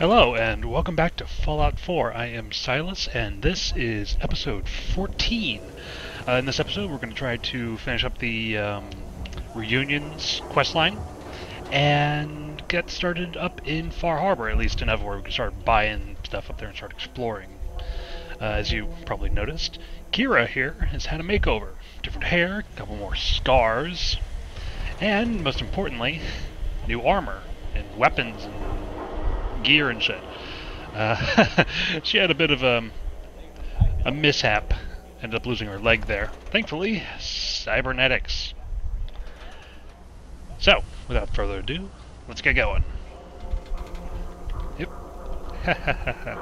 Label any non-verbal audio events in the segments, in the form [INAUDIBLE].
Hello, and welcome back to Fallout 4. I am Silus, and this is episode 14. Uh, in this episode, we're going to try to finish up the um, Reunions questline and get started up in Far Harbor, at least enough where we can start buying stuff up there and start exploring. Uh, as you probably noticed, Kira here has had a makeover. Different hair, a couple more scars, and most importantly, new armor and weapons and gear and shit. Uh, [LAUGHS] she had a bit of a, a mishap. Ended up losing her leg there. Thankfully, cybernetics. So, without further ado, let's get going. Yep. [LAUGHS]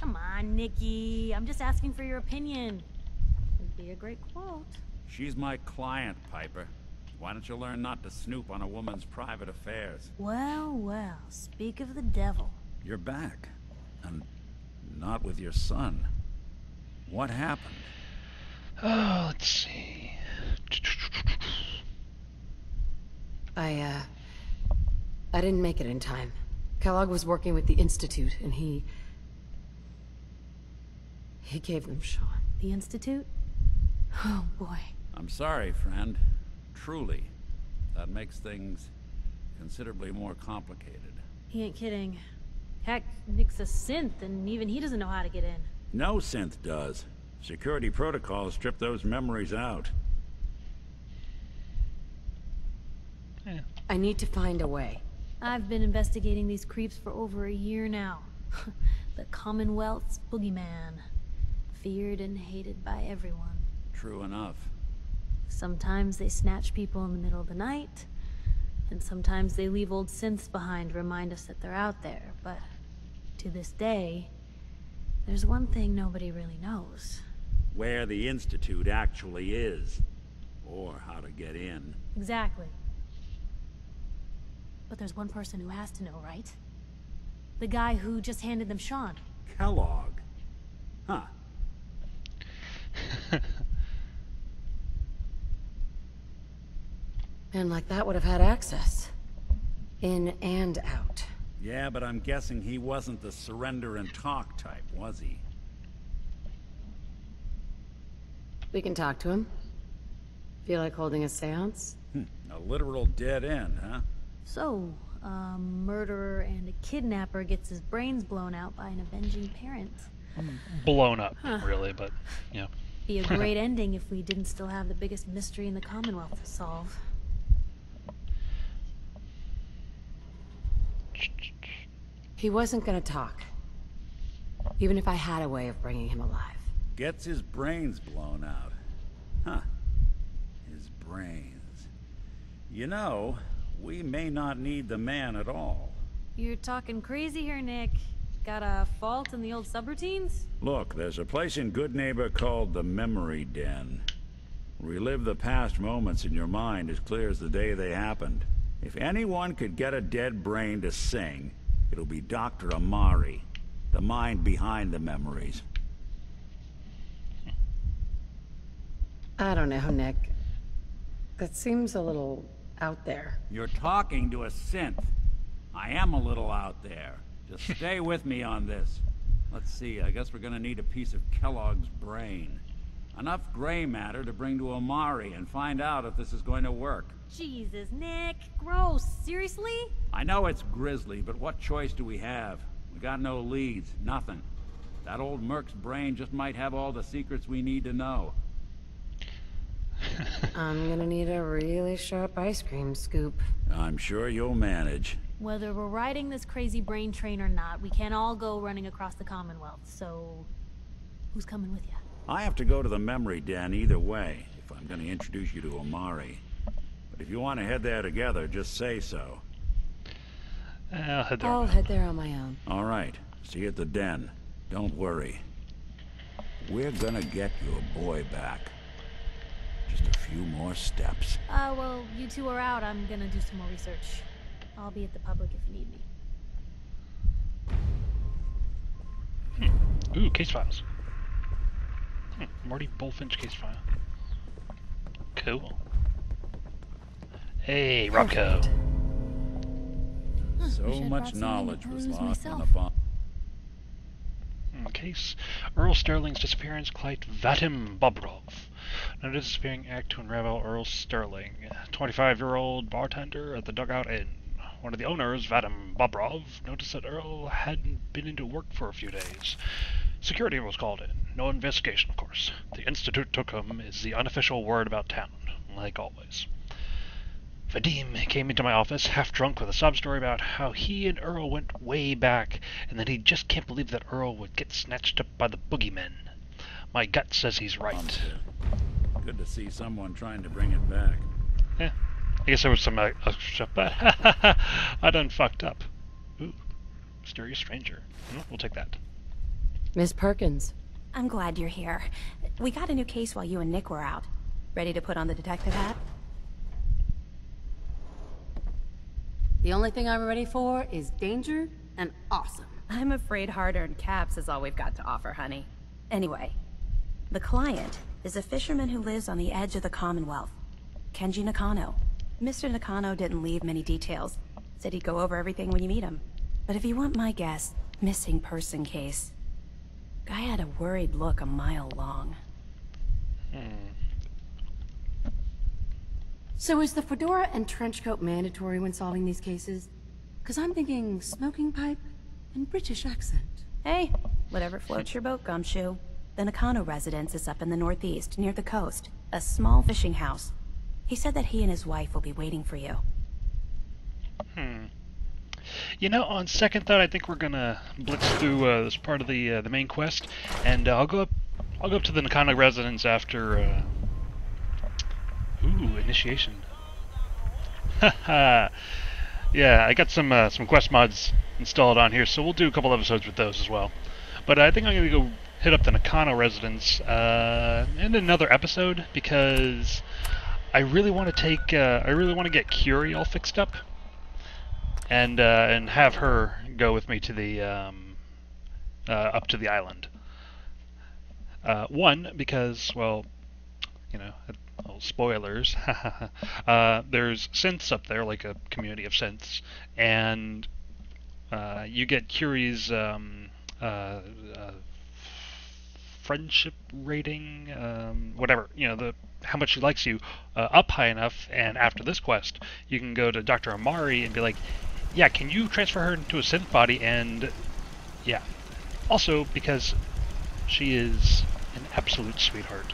Come on, Nikki. I'm just asking for your opinion. It would be a great quote. She's my client, Piper. Why don't you learn not to snoop on a woman's private affairs? Well, well, speak of the devil. You're back. And not with your son. What happened? Oh, let's see. I, uh... I didn't make it in time. Kellogg was working with the Institute, and he... He gave them Sean. The Institute? Oh, boy. I'm sorry, friend. Truly. That makes things considerably more complicated. He ain't kidding. Heck, Nick's a synth, and even he doesn't know how to get in. No synth does. Security protocols strip those memories out. Yeah. I need to find a way. I've been investigating these creeps for over a year now. [LAUGHS] the Commonwealth's boogeyman. Feared and hated by everyone. True enough. Sometimes they snatch people in the middle of the night, and sometimes they leave old synths behind to remind us that they're out there, but to this day, there's one thing nobody really knows. Where the Institute actually is. Or how to get in. Exactly. But there's one person who has to know, right? The guy who just handed them Sean. Kellogg. Huh. [LAUGHS] Man like that would have had access. In and out. Yeah, but I'm guessing he wasn't the surrender and talk type, was he? We can talk to him. Feel like holding a seance? Hmm, a literal dead end, huh? So, a murderer and a kidnapper gets his brains blown out by an avenging parent. Blown up, Huh. really, but, yeah. Be a [LAUGHS] great ending if we didn't still have the biggest mystery in the Commonwealth to solve. He wasn't gonna talk. Even if I had a way of bringing him alive. Gets his brains blown out. Huh. His brains. You know, we may not need the man at all. You're talking crazy here, Nick. Got a fault in the old subroutines? Look, there's a place in Goodneighbor called the Memory Den. Relive the past moments in your mind as clear as the day they happened. If anyone could get a dead brain to sing, it'll be Dr. Amari, the mind behind the memories. I don't know, Nick. That seems a little out there. You're talking to a synth. I am a little out there. Just [LAUGHS] stay with me on this. Let's see, I guess we're gonna need a piece of Kellogg's brain. Enough gray matter to bring to Amari and find out if this is going to work. Jesus, Nick. Gross. Seriously? I know it's grisly, but what choice do we have? We got no leads, nothing. That old Merc's brain just might have all the secrets we need to know. [LAUGHS] I'm gonna need a really sharp ice cream scoop. I'm sure you'll manage. Whether we're riding this crazy brain train or not, we can't all go running across the Commonwealth, so... Who's coming with you? I have to go to the memory den either way, if I'm going to introduce you to Amari. But if you want to head there together, just say so. I'll head there. I'll head there on my own. All right. See you at the den. Don't worry. We're gonna get your boy back. Just a few more steps. Uh, well, you two are out. I'm gonna do some more research. I'll be at the Publick if you need me. Ooh, case files. Hmm, Marty Bullfinch case file. Cool. Hey, Robco. Huh, So much knowledge was independence lost on the bomb. Case Earl Sterling's disappearance, Clyde Vadim Bobrov. No disappearing act to unravel Earl Sterling, 25 year old bartender at the Dugout Inn. One of the owners, Vadim Bobrov, noticed that Earl hadn't been into work for a few days. Security was called in. No investigation, of course. The Institute took him, is the unofficial word about town, like always. Vadim came into my office half drunk with a sob story about how he and Earl went way back and that he just can't believe that Earl would get snatched up by the boogeymen. My gut says he's right. Good to see someone trying to bring it back. Yeah. I guess there was some uh, extra, but [LAUGHS] I done fucked up. Ooh. Mysterious stranger. Hmm, we'll take that. Miss Perkins. I'm glad you're here. We got a new case while you and Nick were out. Ready to put on the detective hat? The only thing I'm ready for is danger and awesome. I'm afraid hard-earned caps is all we've got to offer, honey. Anyway, the client is a fisherman who lives on the edge of the Commonwealth. Kenji Nakano. Mr. Nakano didn't leave many details. Said he'd go over everything when you meet him. But if you want my guess, missing person case. Guy had a worried look a mile long. So is the fedora and trench coat mandatory when solving these cases? Because I'm thinking smoking pipe and British accent. Hey, whatever floats your boat, Gumshoe. The Nakano residence is up in the northeast, near the coast. A small fishing house. He said that he and his wife will be waiting for you. Hmm. You know, on second thought, I think we're gonna blitz through uh, this part of the uh, the main quest, and uh, I'll go up. I'll go up to the Nakano residence after. Uh... Ooh, initiation. Haha. [LAUGHS] yeah, I got some uh, some quest mods installed on here, so we'll do a couple episodes with those as well. But I think I'm gonna go hit up the Nakano residence uh, in another episode because I really want to take. Uh, I really want to get Curie all fixed up and uh, and have her go with me to the um, uh, up to the island. Uh, one because well, you know, well, spoilers. [LAUGHS] uh, there's synths up there, like a community of synths, and uh, you get Curie's um, uh, uh, friendship rating, um, whatever you know, the how much she likes you uh, up high enough, and after this quest, you can go to Dr. Amari and be like, yeah, can you transfer her into a synth body? And yeah, also because she is an absolute sweetheart.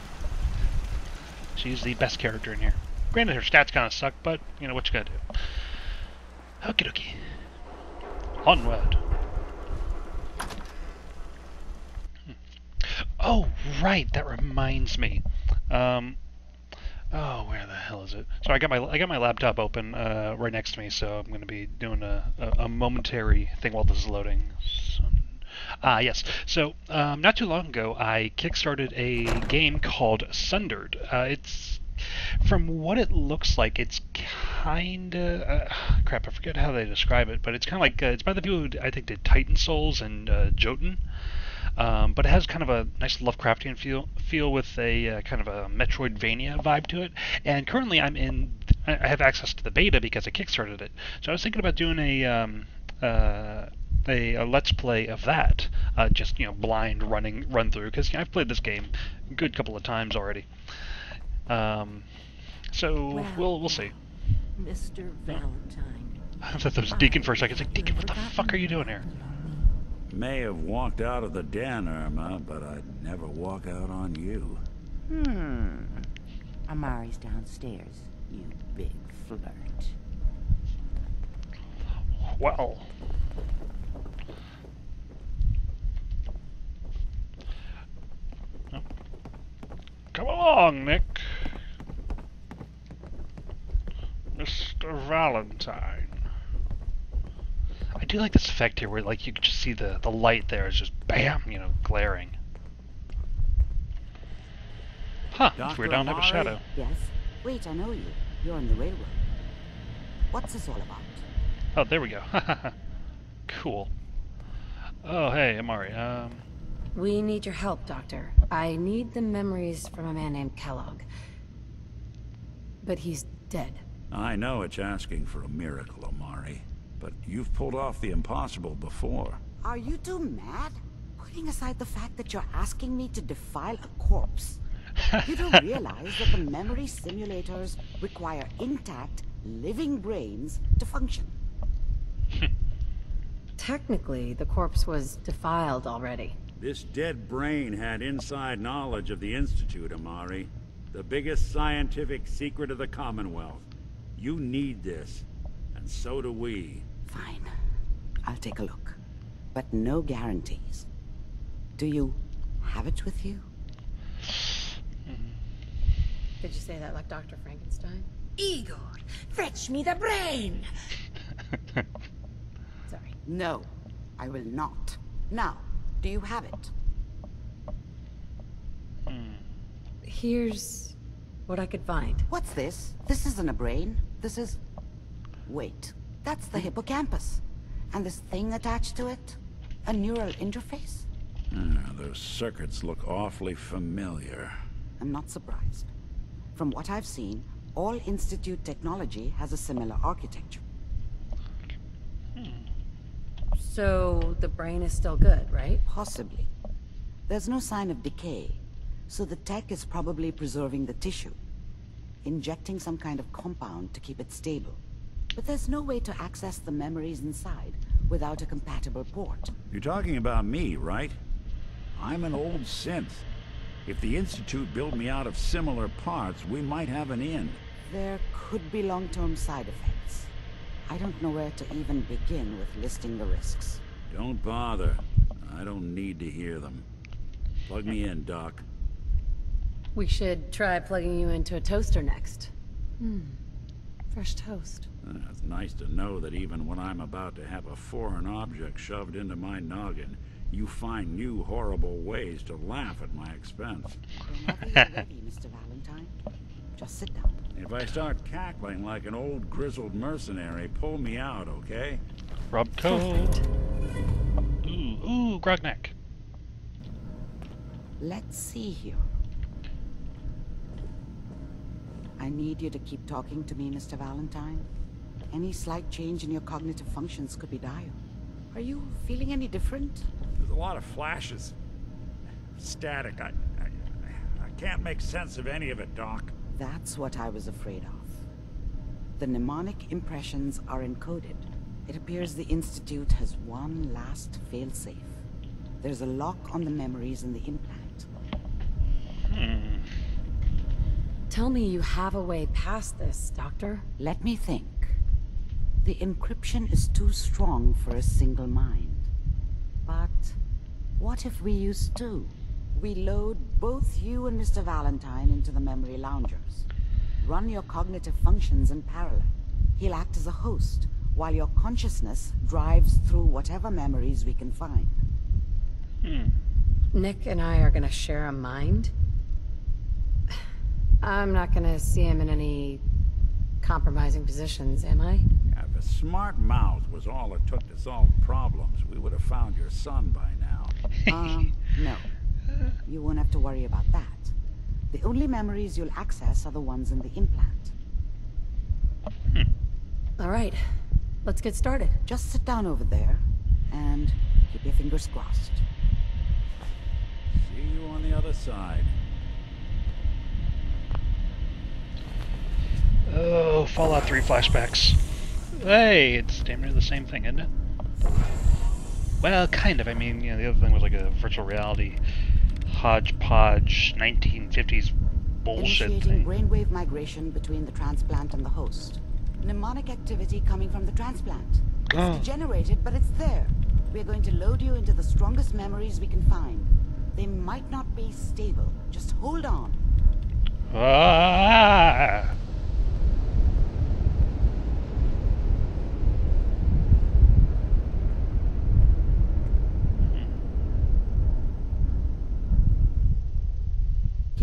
She's the best character in here. Granted, her stats kind of suck, but you know what you gotta do. Okie dokie. Onward. Hmm. Oh, right. That reminds me. Um, oh, where the hell is it? So I got my I got my laptop open uh, right next to me, so I'm going to be doing a, a, a momentary thing while this is loading. Ah, yes. So um, not too long ago, I kickstarted a game called Sundered. Uh, it's from what it looks like, it's kind of uh, crap. I forget how they describe it, but it's kind of like uh, it's by the people who I think did Titan Souls and uh, Jotun. Um, but it has kind of a nice Lovecraftian feel feel with a uh, kind of a Metroidvania vibe to it. And currently, I'm in. I have access to the beta because I kickstarted it. So I was thinking about doing a um, uh, a, a let's play of that, uh, just you know blind running run through because you know, I've played this game a good couple of times already. Um, so Well, we'll we'll see. Mr. Valentine. [LAUGHS] I thought that was Deacon for a second. It's like Deacon, what the fuck are you doing here? May have walked out of the den, Irma, but I'd never walk out on you. Hmm. Amari's downstairs, you big flirt. Well. Come along, Nick. Mr. Valentine. I do like this effect here where like you can just see the, the light there is just bam, you know, glaring. Huh, it's Dr. weird, I don't have a shadow. Yes? Wait, I know you. You're on the railroad. What's this all about? Oh, there we go. [LAUGHS] cool. Oh, hey, Amari. Um, We need your help, Doctor. I need the memories from a man named Kellogg. But he's dead. I know it's asking for a miracle, Amari, but you've pulled off the impossible before. Are you two mad? Putting aside the fact that you're asking me to defile a corpse, you don't [LAUGHS] realize that the memory simulators require intact, living brains to function. [LAUGHS] Technically, the corpse was defiled already. This dead brain had inside knowledge of the Institute, Amari. The biggest scientific secret of the Commonwealth. You need this, and so do we. Fine. I'll take a look. But no guarantees. Do you have it with you? Mm. Did you say that like Dr. Frankenstein? Igor, fetch me the brain! [LAUGHS] Sorry. No, I will not. Now, do you have it? Mm. Here's what I could find. What's this? This isn't a brain. This is... Wait, that's the hippocampus. And this thing attached to it? A neural interface? Ah, those circuits look awfully familiar. I'm not surprised. From what I've seen, all Institute technology has a similar architecture. Hmm. So the brain is still good, right? Possibly. There's no sign of decay, so the tech is probably preserving the tissue. Injecting some kind of compound to keep it stable. But there's no way to access the memories inside without a compatible port. You're talking about me, right? I'm an old synth. If the Institute built me out of similar parts, we might have an in. There could be long-term side effects. I don't know where to even begin with listing the risks. Don't bother. I don't need to hear them. Plug me in, Doc. We should try plugging you into a toaster next. Hmm. Fresh toast. Uh, it's nice to know that even when I'm about to have a foreign object shoved into my noggin, you find new horrible ways to laugh at my expense. You're ready, Mr. Valentine. Just sit down. If I start cackling like an old grizzled mercenary, pull me out, okay? Rub code. Ooh, ooh, Grognak. Let's see here. I need you to keep talking to me, Mr. Valentine. Any slight change in your cognitive functions could be dire. Are you feeling any different? There's a lot of flashes. Static. I, I, I can't make sense of any of it, Doc. That's what I was afraid of. The mnemonic impressions are encoded. It appears the Institute has one last failsafe. There's a lock on the memories in the implant. Hmm. Tell me you have a way past this, Doctor. Let me think. The encryption is too strong for a single mind. But what if we use two? We load both you and Mr. Valentine into the memory loungers. Run your cognitive functions in parallel. He'll act as a host, while your consciousness drives through whatever memories we can find. Hmm. Nick and I are gonna share a mind? I'm not gonna see him in any compromising positions, am I? Yeah, if a smart mouth was all it took to solve problems, we would have found your son by now. [LAUGHS] Um, no. You won't have to worry about that. The only memories you'll access are the ones in the implant. All right, let's get started. Just sit down over there, and keep your fingers crossed. See you on the other side. Oh, Fallout 3 flashbacks. Hey, it's damn near the same thing, isn't it? Well, kind of. I mean, you know, the other thing was like a virtual reality hodgepodge 1950s bullshit Initiating thing. brainwave migration between the transplant and the host. Mnemonic activity coming from the transplant. It's Oh. degenerated, but it's there. We're going to load you into the strongest memories we can find. They might not be stable. Just hold on. Ah!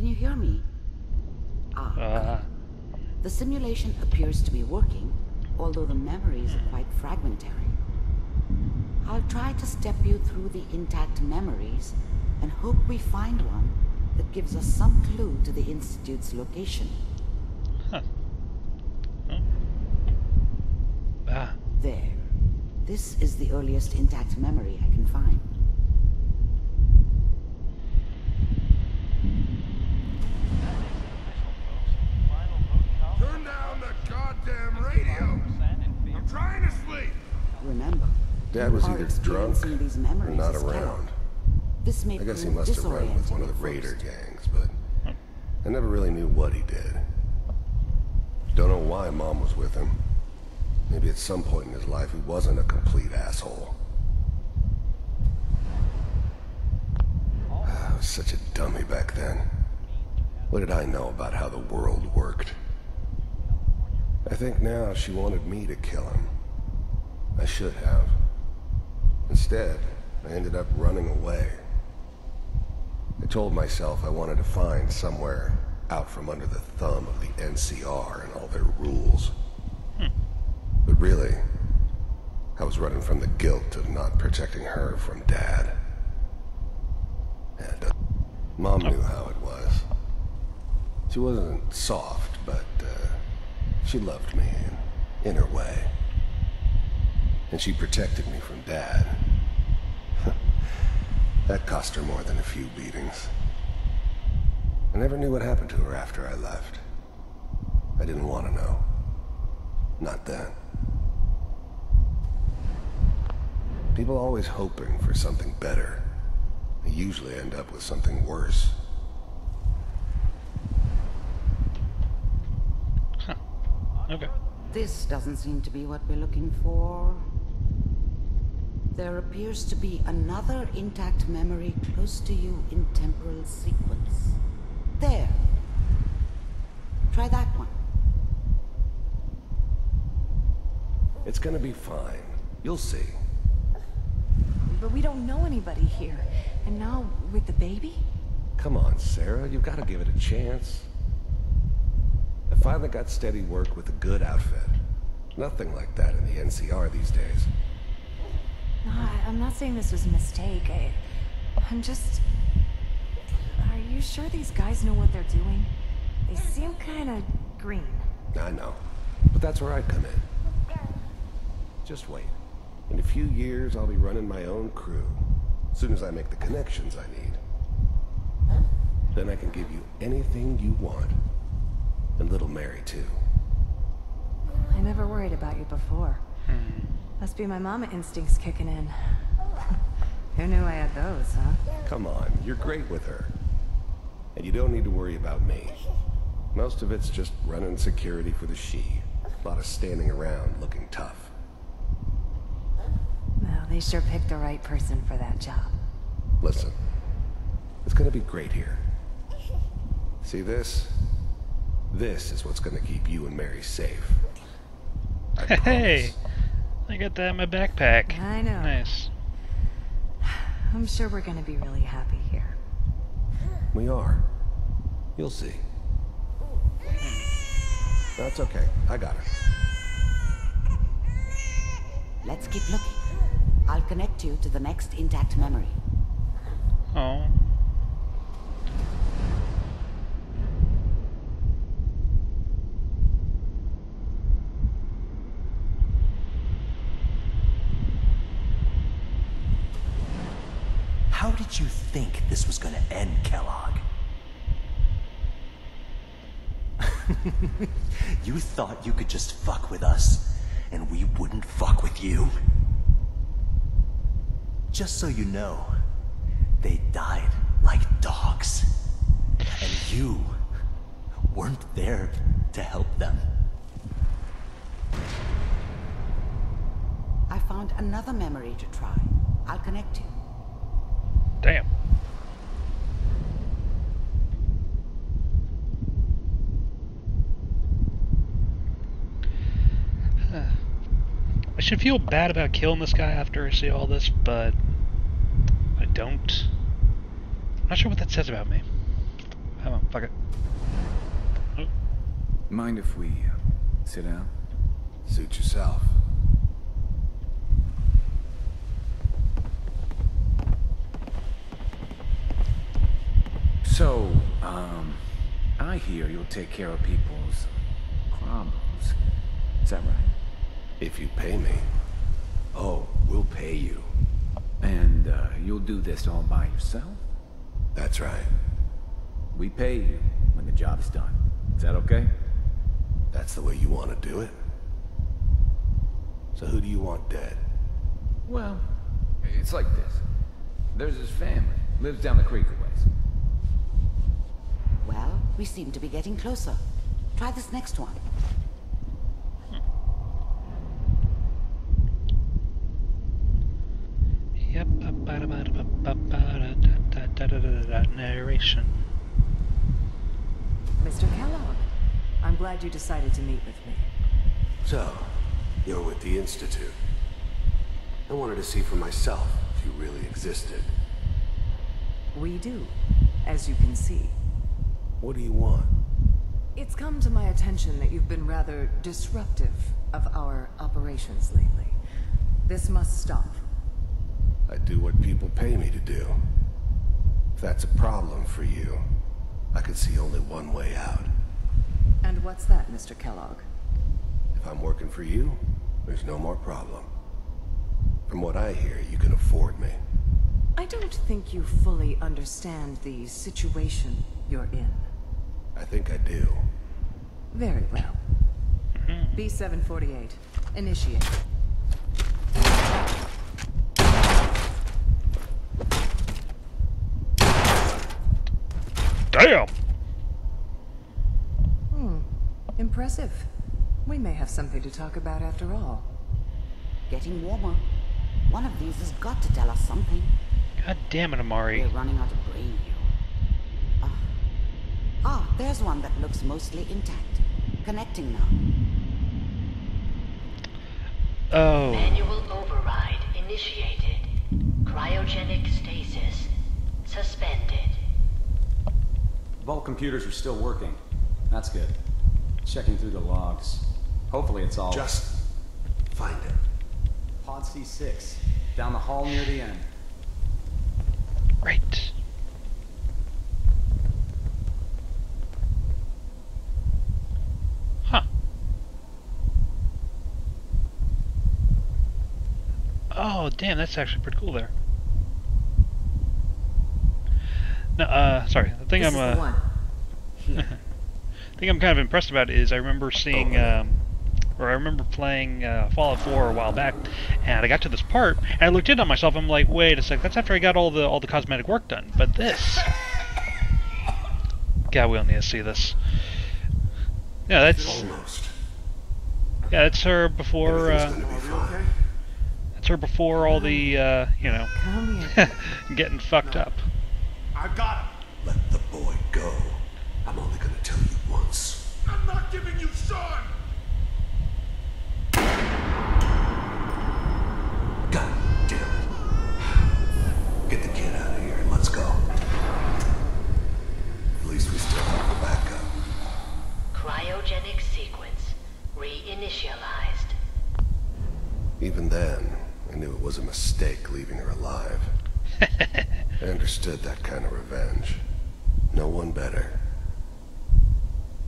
Can you hear me? Ah. Uh. The simulation appears to be working, although the memories are hmm. quite fragmentary. I'll try to step you through the intact memories and hope we find one that gives us some clue to the Institute's location. Huh. Huh. Ah. There. This is the earliest intact memory I can find. Dad was either drunk or not around. This I guess he must have run with one of the raider gangs, but I never really knew what he did. Don't know why Mom was with him. Maybe at some point in his life he wasn't a complete asshole. [SIGHS] I was such a dummy back then. What did I know about how the world worked? I think now she wanted me to kill him. I should have. Instead, I ended up running away. I told myself I wanted to find somewhere out from under the thumb of the NCR and all their rules. But really, I was running from the guilt of not protecting her from Dad. And uh, Mom knew how it was. She wasn't soft, but uh, she loved me in her way. And she protected me from Dad. [LAUGHS] that cost her more than a few beatings. I never knew what happened to her after I left. I didn't want to know. Not then. People always hoping for something better. They usually end up with something worse. Okay. This doesn't seem to be what we're looking for. There appears to be another intact memory close to you in temporal sequence. There. Try that one. It's gonna be fine. You'll see. But we don't know anybody here. And now, with the baby? Come on, Sarah. You've got to give it a chance. I finally got steady work with a good outfit. Nothing like that in the NCR these days. No, I, I'm not saying this was a mistake. I, I'm just... Are you sure these guys know what they're doing? They seem kind of green. I know. But that's where I come in. Just wait. In a few years, I'll be running my own crew. As soon as I make the connections I need. Then I can give you anything you want. And little Mary, too. I never worried about you before. Hmm. Must be my mama instincts kicking in. [LAUGHS] Who knew I had those, huh? Come on, you're great with her. And you don't need to worry about me. Most of it's just running security for the she. A lot of standing around looking tough. Well, they sure picked the right person for that job. Listen, it's gonna be great here. See this? This is what's gonna keep you and Mary safe. I [LAUGHS] Hey, promise. I got that in my backpack. I know. Nice. I'm sure we're gonna be really happy here. We are. You'll see. That's okay. I got it. Let's keep looking. I'll connect you to the next intact memory. Oh. How did you think this was gonna end, Kellogg? [LAUGHS] you thought you could just fuck with us, and we wouldn't fuck with you? Just so you know, they died like dogs. And you weren't there to help them. I found another memory to try. I'll connect you. Damn. [SIGHS] I should feel bad about killing this guy after I see all this, but I don't. I'm not sure what that says about me. Come on, fuck it. Oh, Mind if we uh, sit down? Suit yourself. So, um, Hear you'll take care of people's problems. Is that right? If you pay me. Oh, we'll pay you. And, uh, you'll do this all by yourself? That's right. We pay you when the job's done. Is that okay? That's the way you want to do it? So who do you want dead? Well, it's like this. There's his family. Lives down the creek a ways. Well, we seem to be getting closer. Try this next one. Yep. Narration. Mr. Kellogg, I'm glad you decided to meet with me. So, you're with the Institute. I wanted to see for myself if you really existed. We do, as you can see. What do you want? It's come to my attention that you've been rather disruptive of our operations lately. This must stop. I do what people pay me to do. If that's a problem for you, I could see only one way out. And what's that, Mr. Kellogg? If I'm working for you, there's no more problem. From what I hear, you can afford me. I don't think you fully understand the situation you're in. I think I do. Very well. B-748, initiate. Damn! Hmm. Impressive. We may have something to talk about after all. Getting warmer. One of these has got to tell us something. God damn it, Amari. We're running out of brain here. Ah. There's one that looks mostly intact. Connecting now. Oh. Manual override initiated. Cryogenic stasis suspended. Vault computers are still working. That's good. Checking through the logs. Hopefully it's all... Just find it. Pod C6. Down the hall near the end. Right. Huh. Oh, damn, that's actually pretty cool there. No, uh, sorry. The thing This I'm, is the uh, one. [LAUGHS] thing I'm kind of impressed about is I remember seeing, um, or I remember playing uh, Fallout 4 a while back, and I got to this part, and I looked in on myself. I'm like, wait a sec, that's after I got all the all the cosmetic work done. But this, God, we'll need to see this. Yeah, that's Almost. yeah, that's her before. Uh, gonna be fine. that's her before all the, uh, you know, [LAUGHS] getting fucked up. I got him. Let the boy go. I'm only gonna tell you once. I'm not giving you Sean. God damn it. Get the kid out of here and let's go. At least we still have a backup. Cryogenic sequence reinitialized. Even then, I knew it was a mistake leaving her alive. [LAUGHS] I understood that kind of revenge. No one better.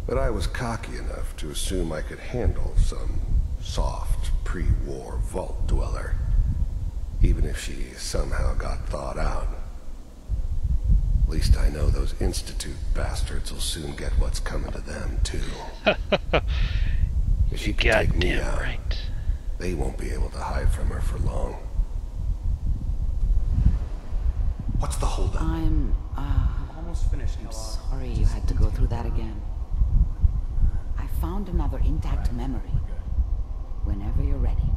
But I was cocky enough to assume I could handle some soft, pre-war vault dweller. Even if she somehow got thawed out. At least I know those Institute bastards will soon get what's coming to them, too. [LAUGHS] If she can take me out, right. They won't be able to hide from her for long. What's the holdup? I'm, uh... Almost finished, I'm sorry you had to go through that again. I found another intact memory. Whenever you're ready.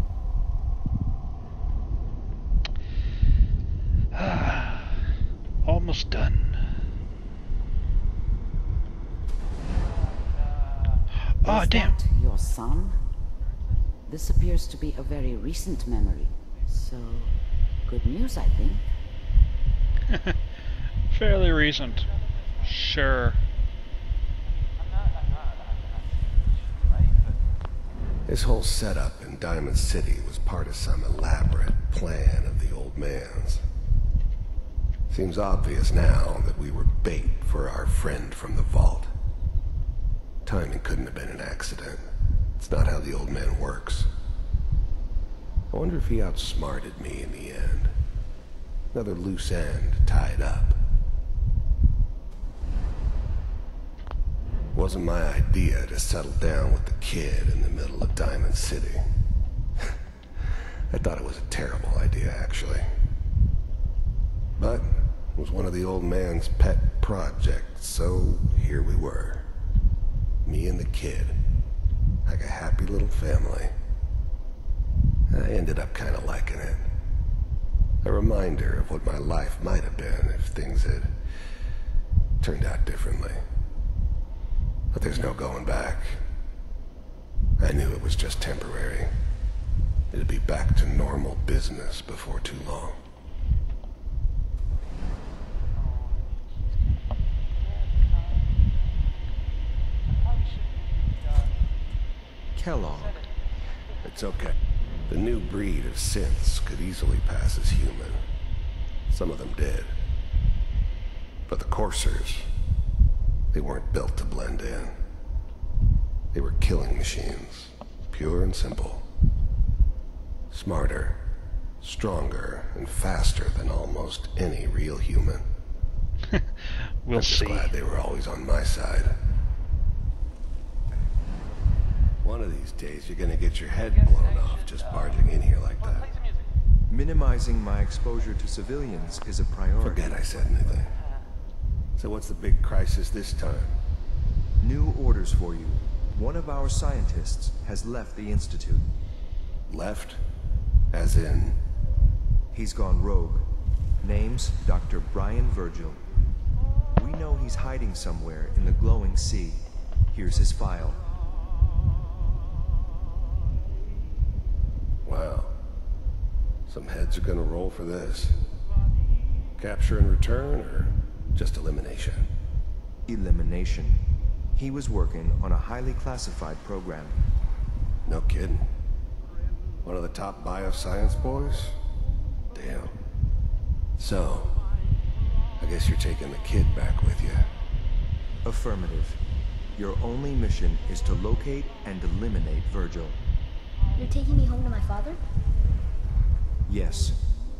[SIGHS] Almost done. Oh, Is damn. your son? This appears to be a very recent memory. So, good news, I think. [LAUGHS] Fairly recent. Sure. This whole setup in Diamond City was part of some elaborate plan of the old man's. Seems obvious now that we were bait for our friend from the vault. Timing couldn't have been an accident. It's not how the old man works. I wonder if he outsmarted me in the end. Another loose end tied up. Wasn't my idea to settle down with the kid in the middle of Diamond City. [LAUGHS] I thought it was a terrible idea, actually. But it was one of the old man's pet projects, so here we were. Me and the kid. Like a happy little family. I ended up kind of liking it. A reminder of what my life might have been if things had turned out differently. But there's no going back. I knew it was just temporary. It'd be back to normal business before too long. Kellogg. It's okay. The new breed of synths could easily pass as human. Some of them did. But the coursers, they weren't built to blend in. They were killing machines, pure and simple. Smarter, stronger, and faster than almost any real human. [LAUGHS] we'll I'm just see. glad they were always on my side. One of these days, you're gonna get your head blown off just barging in here like that. Minimizing my exposure to civilians is a priority. Forget I said anything. So what's the big crisis this time? New orders for you. One of our scientists has left the Institute. Left? As in? He's gone rogue. Name's Dr. Brian Virgil. We know he's hiding somewhere in the glowing sea. Here's his file. Wow. Some heads are gonna roll for this. Capture and return, or just elimination? Elimination. He was working on a highly classified program. No kidding. One of the top bioscience boys? Damn. So, I guess you're taking the kid back with you. Affirmative. Your only mission is to locate and eliminate Virgil. You're taking me home to my father? Yes.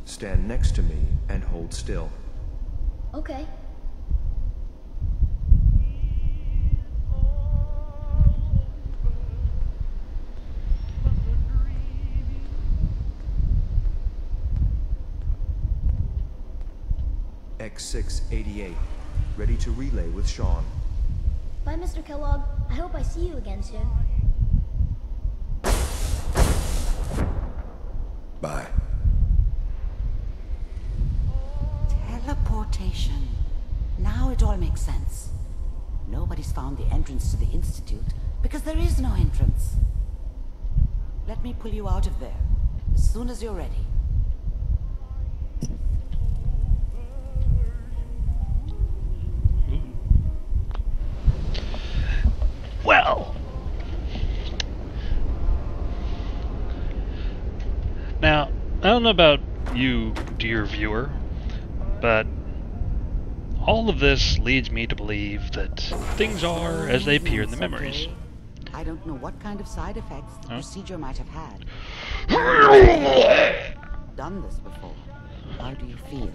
Stand next to me and hold still. Okay. X688. Ready to relay with Sean. Bye, Mr. Kellogg. I hope I see you again soon. Bye. Teleportation. Now it all makes sense. Nobody's found the entrance to the Institute because there is no entrance. Let me pull you out of there as soon as you're ready. Don't know about you, dear viewer, but all of this leads me to believe that things are as they appear in the memories. I don't know what kind of side effects the Huh? procedure might have had. Done this before. How do you feel?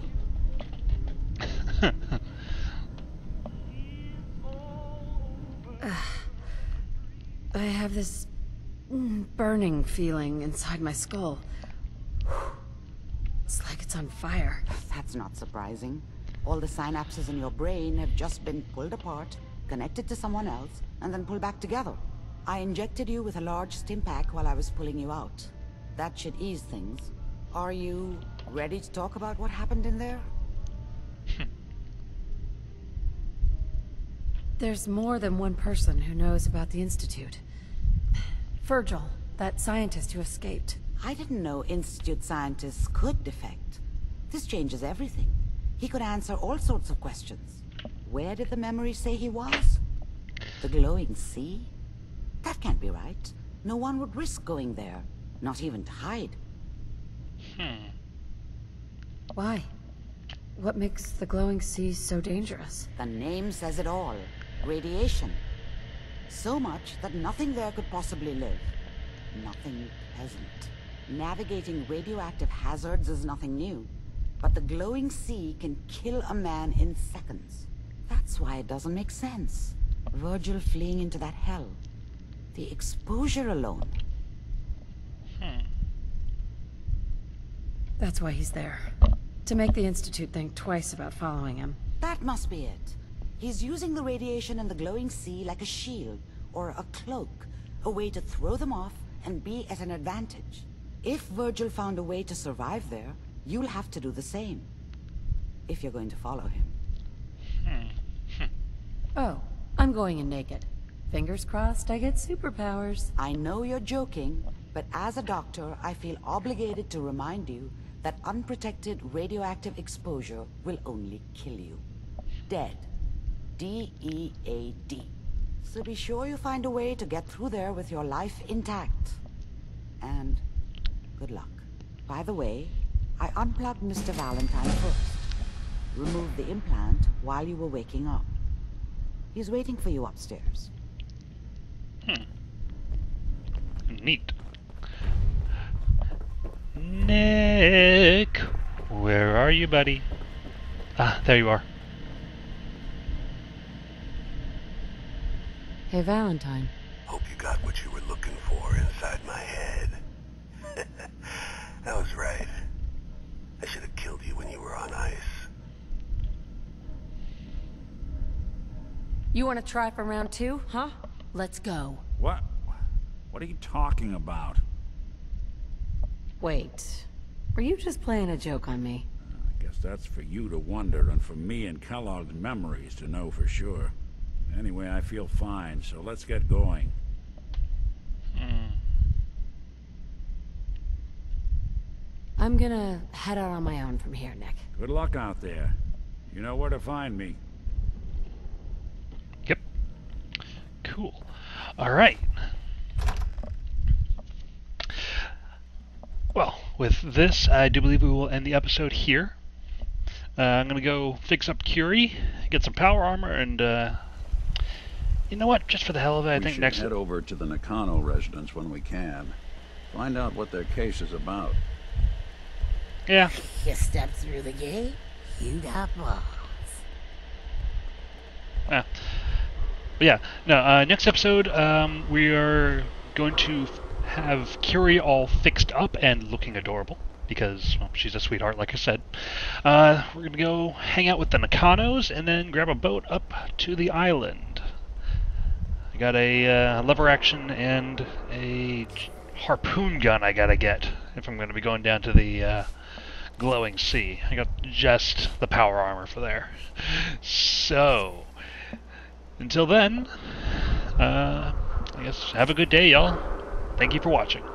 [SIGHS] I have this burning feeling inside my skull. It's on fire. That's not surprising. All the synapses in your brain have just been pulled apart, connected to someone else, and then pulled back together. I injected you with a large stimpak while I was pulling you out. That should ease things. Are you ready to talk about what happened in there? [LAUGHS] There's more than one person who knows about the Institute. Virgil, that scientist who escaped. I didn't know Institute scientists could defect. This changes everything. He could answer all sorts of questions. Where did the memory say he was? The glowing sea? That can't be right. No one would risk going there. Not even to hide. Hmm. Why? What makes the glowing sea so dangerous? The name says it all. Radiation. So much that nothing there could possibly live. Nothing pleasant. Navigating radioactive hazards is nothing new, but the glowing sea can kill a man in seconds. That's why it doesn't make sense. Virgil fleeing into that hell. The exposure alone. Hmm. That's why he's there. To make the Institute think twice about following him. That must be it. He's using the radiation and the glowing sea like a shield, or a cloak, a way to throw them off and be at an advantage. If Virgil found a way to survive there, you'll have to do the same. If you're going to follow him. Hmm. Oh, I'm going in naked. Fingers crossed I get superpowers. I know you're joking, but as a doctor, I feel obligated to remind you that unprotected radioactive exposure will only kill you. Dead. D-E-A-D. So be sure you find a way to get through there with your life intact. And good luck. By the way, I unplugged Mr. Valentine first. Removed the implant while you were waking up. He's waiting for you upstairs. Neat. Nick, where are you, buddy? Ah, there you are. Hey, Valentine. Hope you got what you were looking for inside my head. [LAUGHS] I was right. I should have killed you when you were on ice. You want to try for round two, huh? Let's go. What? What are you talking about? Wait. Were you just playing a joke on me? Uh, I guess that's for you to wonder and for me and Kellogg's memories to know for sure. Anyway, I feel fine, so let's get going. Hmm. I'm gonna head out on my own from here, Nick. Good luck out there. You know where to find me. Cool. All right. Well, with this, I do believe we will end the episode here. Uh, I'm gonna go fix up Curie, get some power armor, and uh, you know what? Just for the hell of it, I we think should next. head over to the Nakano residence when we can. Find out what their case is about. Yeah. You step through the gate, you got balls. Yeah. But yeah, no, uh, next episode, um, we are going to have Curie all fixed up and looking adorable because well, she's a sweetheart, like I said. Uh, we're going to go hang out with the Nakanos and then grab a boat up to the island. I got a uh, lever action and a harpoon gun I gotta get if I'm going to be going down to the uh, glowing sea. I got just the power armor for there. [LAUGHS] So, until then, uh, I guess have a good day, y'all. Thank you for watching.